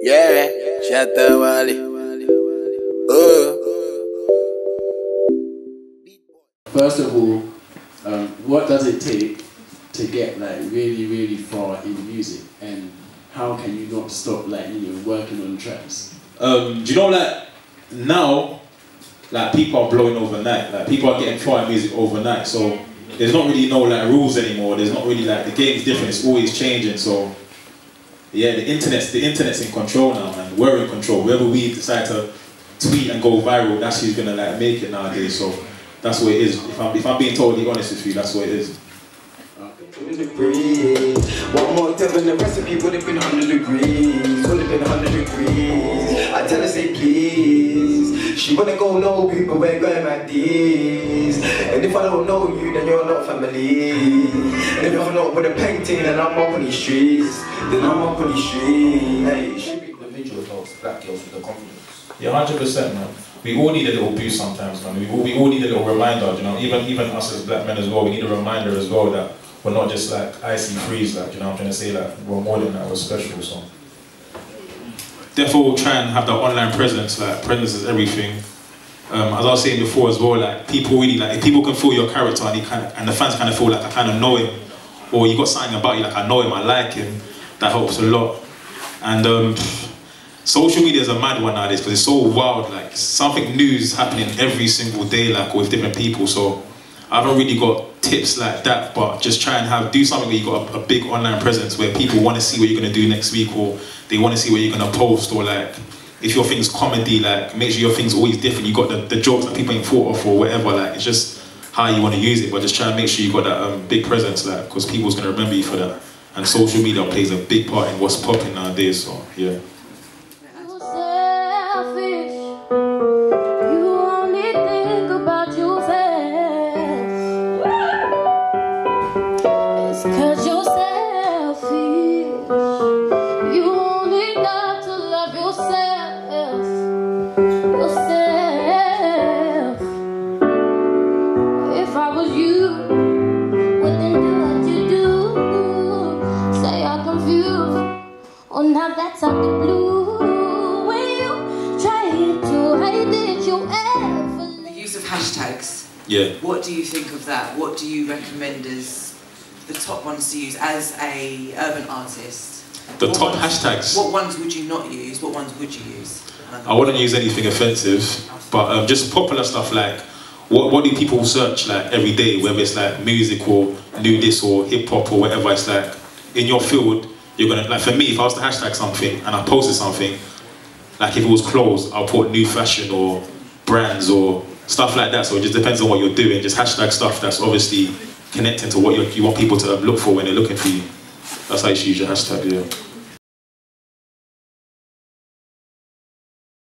Yeah, Shatta Wale. Oh. First of all, um, what does it take to get like really, really far in music, and how can you not stop like you know working on tracks? Um, do you know like now, like people are blowing overnight. Like people are getting far in music overnight. So there's not really no like rules anymore. There's not really like the game's different. It's always changing. So yeah, the internet's the internet's in control now, man. We're in control. Wherever we decide to tweet and go viral, that's who's gonna like make it nowadays. So that's what it is. If I'm if I'm being totally honest with you, that's what it is. One more time and the recipe would have been 100 degrees. Would have been 100 degrees. I tell her, say please. She wanna go know people where going like this. And if I don't know you, then you're not family. And if I'm not with a painting, then I'm up on these streets. Then I'm up on these streets. Hey, she be individual helps black girls with the confidence. Yeah, hundred percent, man. We all need a little boost sometimes, man. We all, we all need a little reminder, you know. Even even us as black men as well, we need a reminder as well that we're not just like icy freeze, like you know. I'm trying to say like we're more than that. We're special, so. Therefore, we'll try and have that online presence. Like presence is everything. Um, as I was saying before as well, like people really like if people can feel your character and, kind of, and the fans kind of feel like I kind of know him, or you got something about you like I know him, I like him. That helps a lot. And um, social media is a mad one nowadays because it's so wild. Like something new is happening every single day, like with different people. So I haven't really got tips like that, but just try and have do something where you got a, a big online presence where people want to see what you're gonna do next week, or they want to see what you're gonna post, or like if your thing's comedy, like make sure your thing's always different. You got the, the jokes that people ain't thought of or whatever. Like it's just how you want to use it, but just try and make sure you got that um, big presence, like because people's gonna remember you for that. And social media plays a big part in what's popping nowadays. So yeah. Oh, now that's out the blue. When you try to hide it, you ever. The use of hashtags. Yeah. What do you think of that? What do you recommend as the top ones to use as a urban artist? The What top ones- hashtags. What ones would you not use? What ones would you use? I wouldn't use anything offensive, but um, just popular stuff like what what do people search like every day, whether it's like music or new this or hip hop or whatever. It's like in your field, you're gonna like for me, if I was to hashtag something and I posted something, like if it was clothes, I'll put new fashion or brands or stuff like that. So it just depends on what you're doing. Just hashtag stuff that's obviously connecting to what you want people to look for when they're looking for you. That's how you should use your hashtag. Yeah.